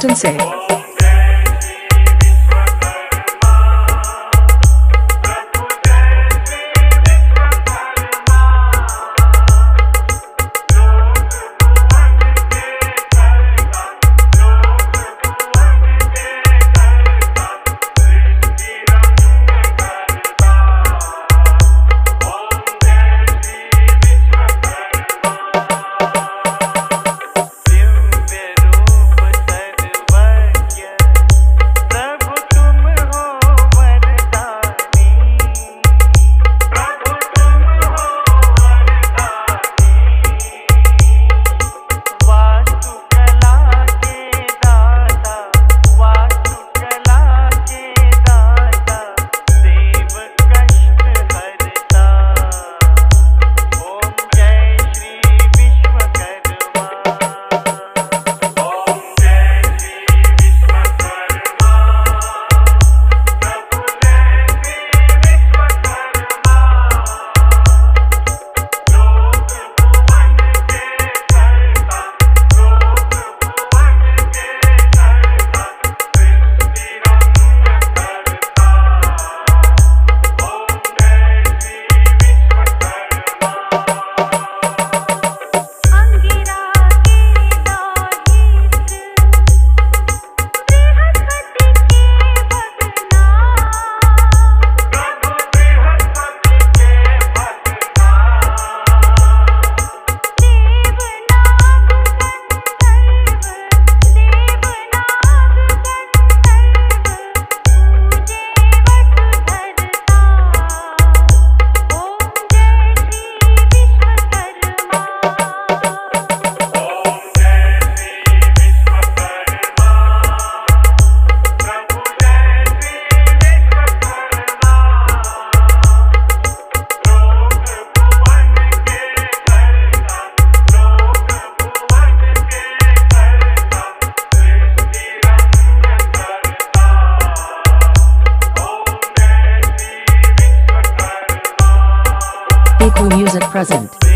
Present. Say. Music present.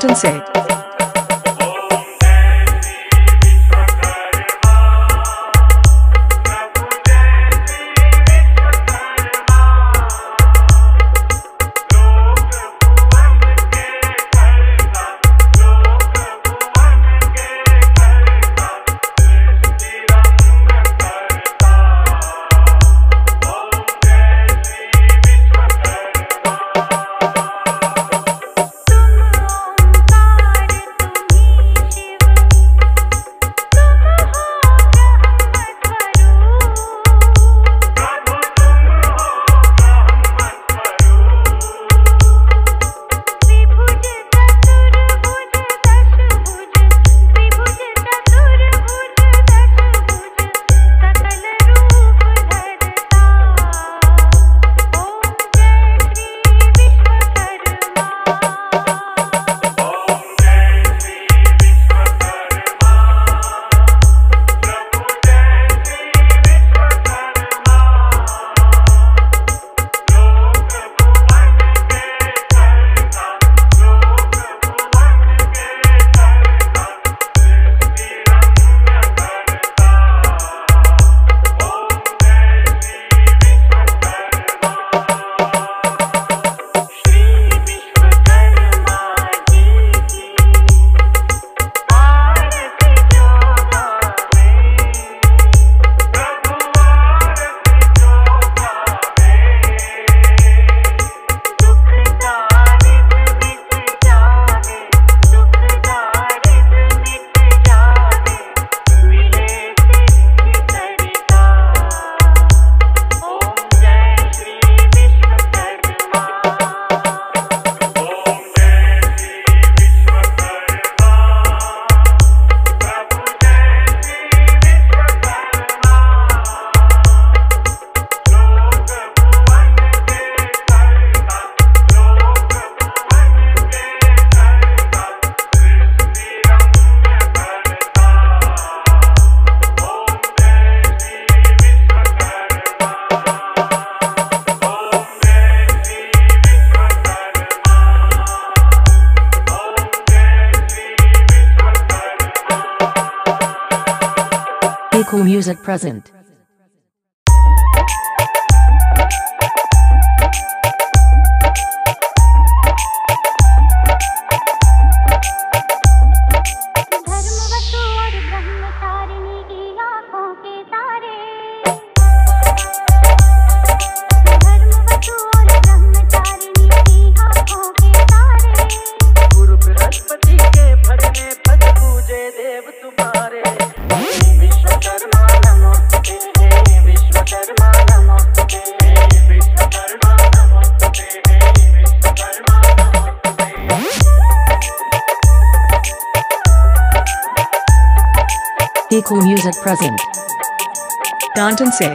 And say. present. present. Danton say.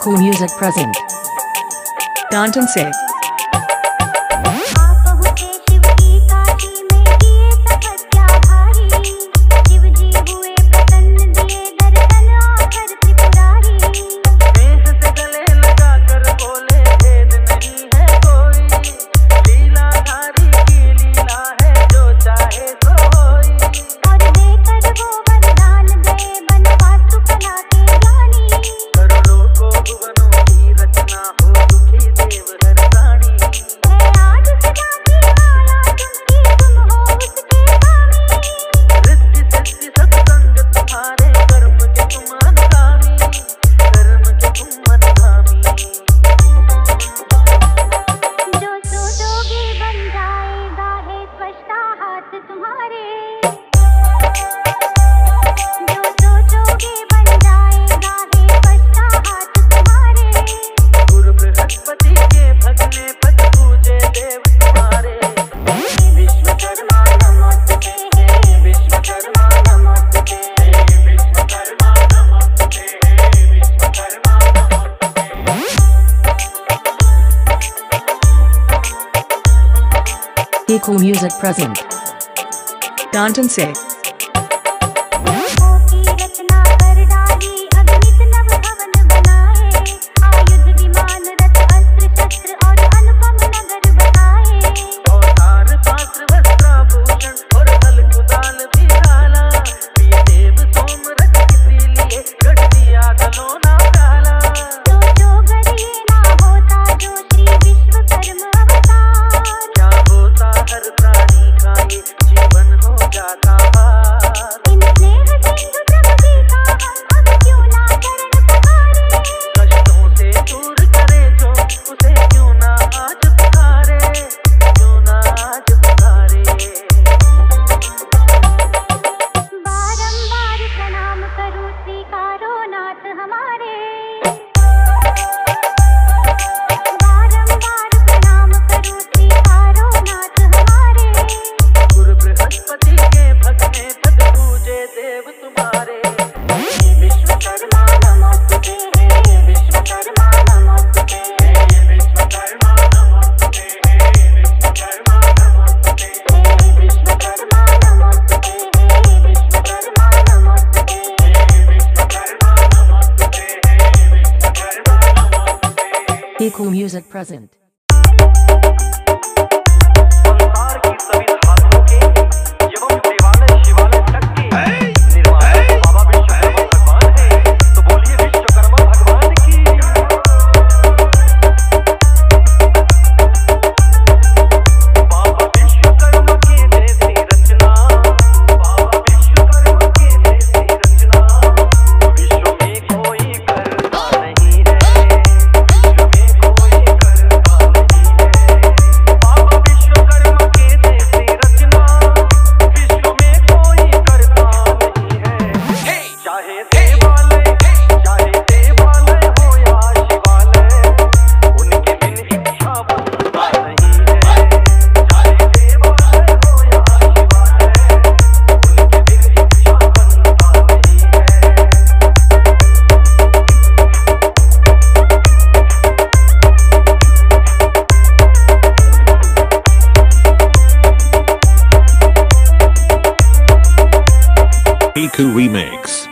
Cool Music present. Danton Say. Music present. Danton Say. Music present. Piku Remix.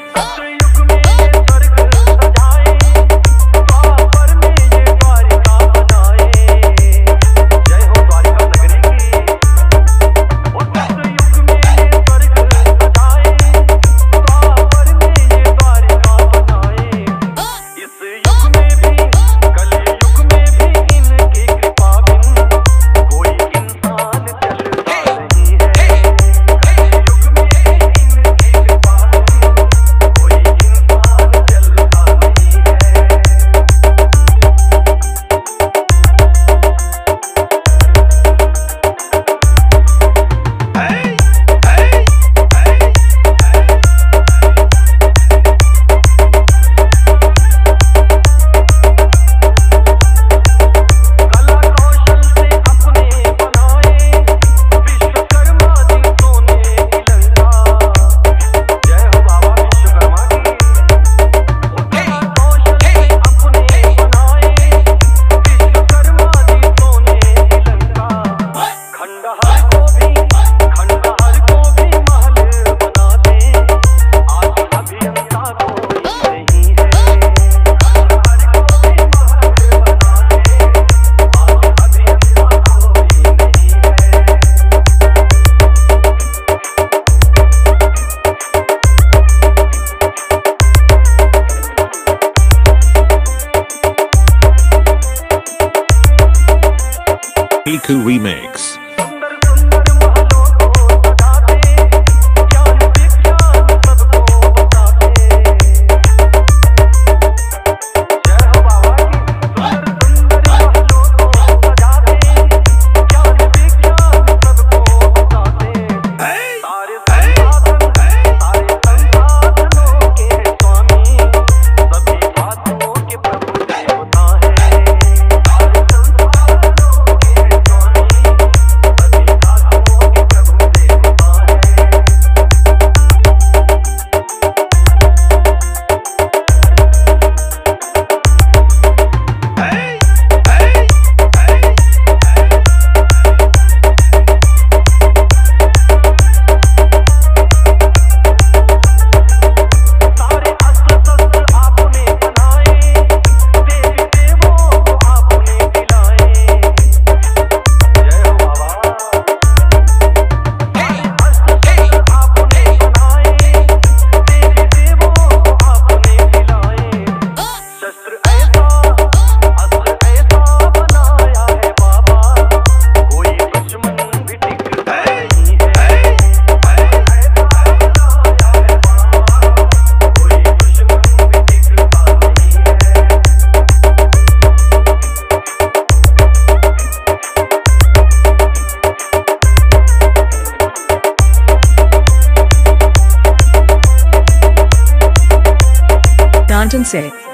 Danton say.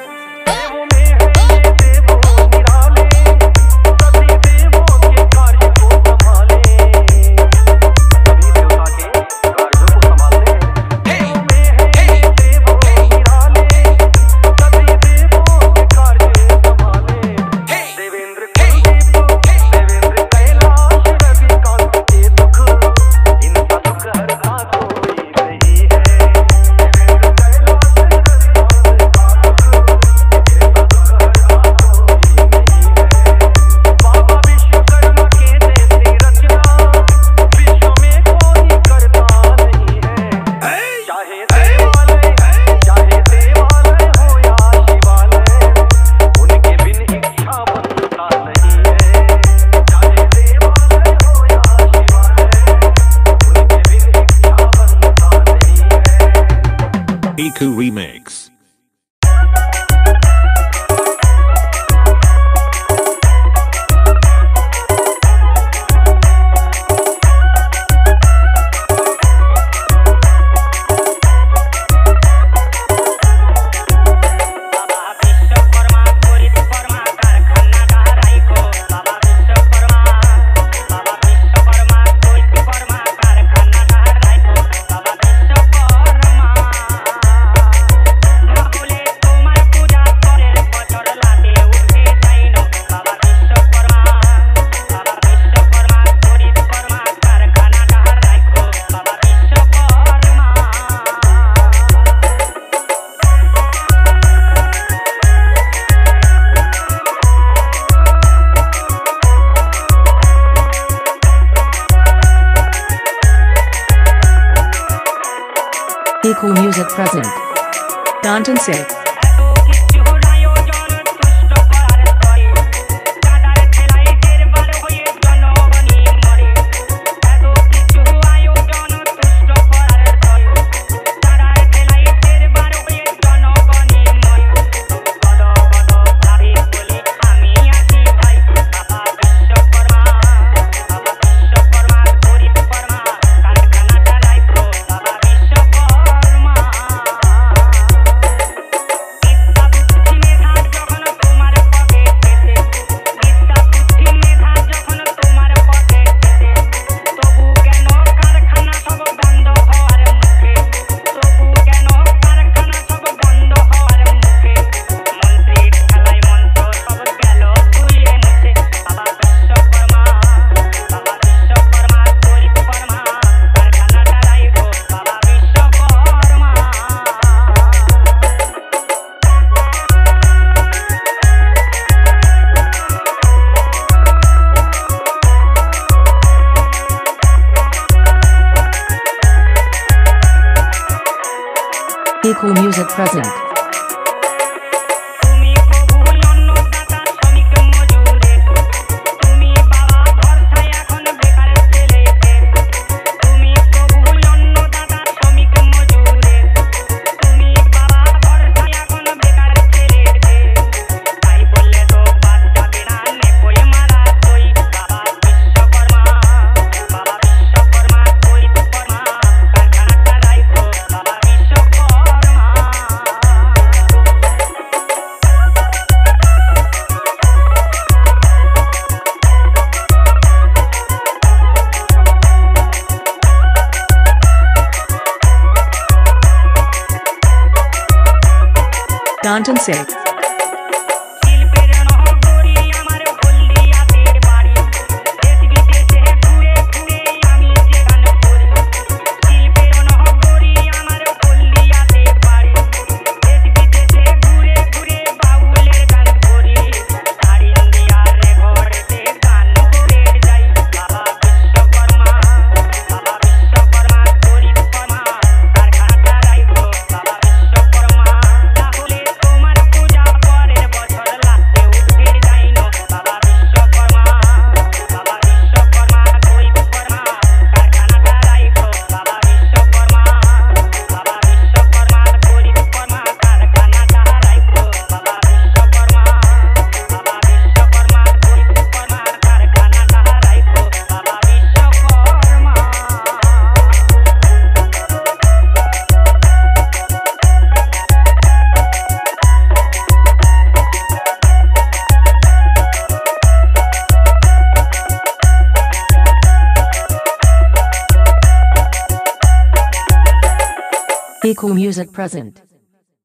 Cool Music present. Danton 6. Equal Music President. accountancy present.